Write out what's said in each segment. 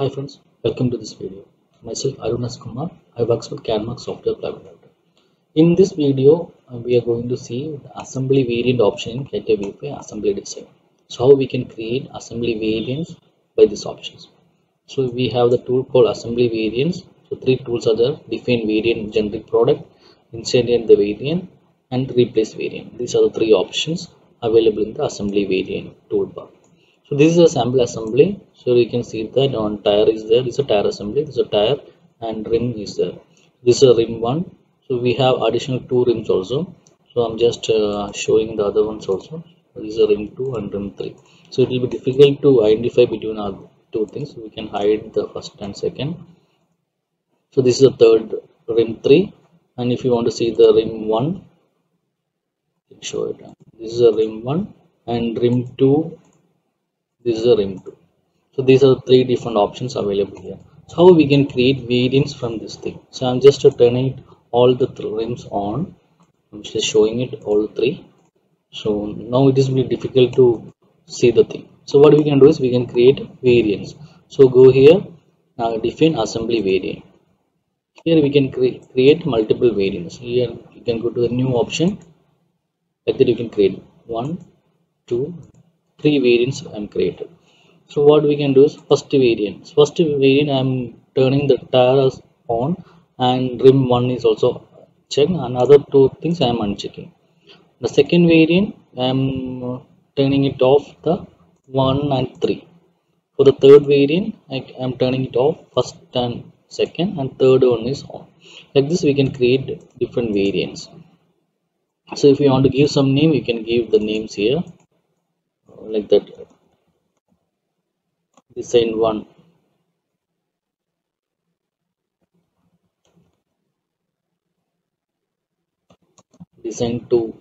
Hi friends, welcome to this video. Myself Arunas Kumar. I work with CADmarC Software Limited. In this video, uh, we are going to see the assembly variant option in CATIA V5 assembly design. So how we can create assembly variants by these options. So we have the tool called assembly variants. So three tools are there: define variant, generic product, instantiate the variant, and replace variant. These are the three options available in the assembly variant toolbar. So this is a sample assembly. So you can see that on tire is there. This is a tire assembly. This is a tire and rim is there. This is a rim one. So we have additional two rims also. So I'm just uh, showing the other ones also. This is a rim two and rim three. So it will be difficult to identify between our two things. We can hide the first and second. So this is the third rim three. And if you want to see the rim one, show it. This is a rim one and rim two this is a rim 2 so these are three different options available here. So how we can create variants from this thing? So i'm just turning all the rims on. I'm just showing it all three. So now it is really difficult to see the thing. So what we can do is we can create variants. So go here. Now define assembly variant. Here we can cre create multiple variants. Here you can go to the new option. Like that you can create. One two three variants I'm created. So what we can do is first variant. First variant I'm turning the tires on and rim one is also checked and other two things I'm unchecking. The second variant I'm turning it off the one and three. For the third variant I am turning it off first and second and third one is on. Like this we can create different variants. So if you want to give some name you can give the names here like that. Design one. Design two.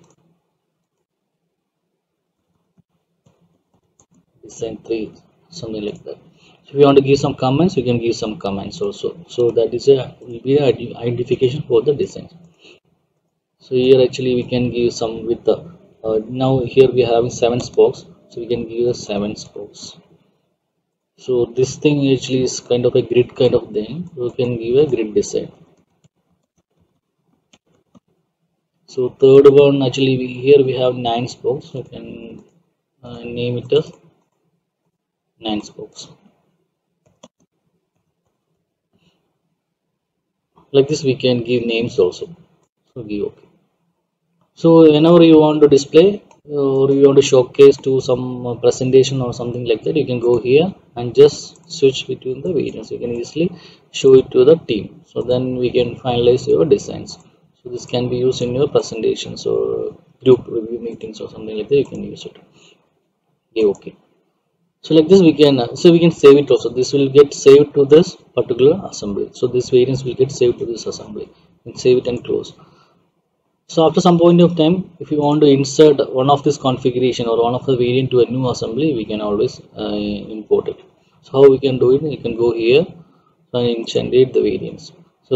Design three something like that. So if you want to give some comments you can give some comments also. So that is a will be identification for the design. So here actually we can give some with the uh, now here we are having seven spokes so we can give the seven spokes so this thing actually is kind of a grid kind of thing. We can give a grid design. So third one actually we, here we have nine spokes we can uh, name it as nine spokes like this we can give names also. So give okay. So whenever you want to display or you want to showcase to some presentation or something like that? You can go here and just switch between the variants. You can easily show it to the team. So then we can finalize your designs. So this can be used in your presentations or group review meetings or something like that. You can use it. Okay okay. So like this we can uh, so we can save it also. This will get saved to this particular assembly. So this variants will get saved to this assembly. And save it and close so after some point of time if you want to insert one of this configuration or one of the variant to a new assembly we can always uh, import it. So how we can do it? You can go here and generate the variants. So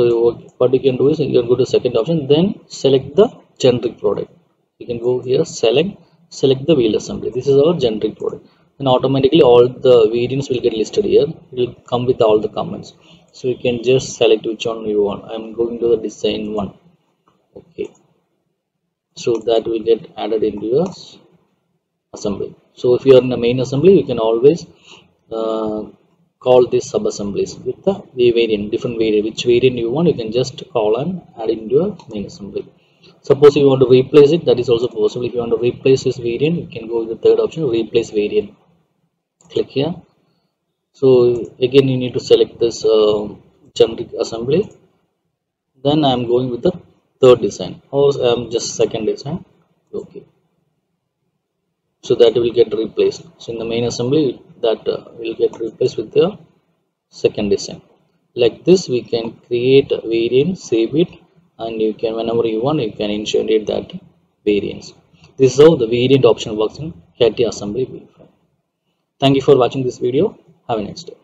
what you can do is you can go to second option then select the generic product. You can go here select select the wheel assembly. This is our generic product. And automatically all the variants will get listed here. It will come with all the comments. So you can just select which one you want. I'm going to the design one. Okay so that will get added into your assembly. So if you are in the main assembly you can always uh, call these sub assemblies with the variant different variant which variant you want you can just call and add into your main assembly. Suppose you want to replace it that is also possible. If you want to replace this variant you can go with the third option replace variant. Click here. So again you need to select this uh, generic assembly. Then i am going with the third design. Or um, just second design? Okay. So that will get replaced. So in the main assembly that uh, will get replaced with the second design. Like this we can create a variant save it and you can whenever you want you can insert that variants. This is how the variant option works in CATIA assembly. Thank you for watching this video. Have a nice day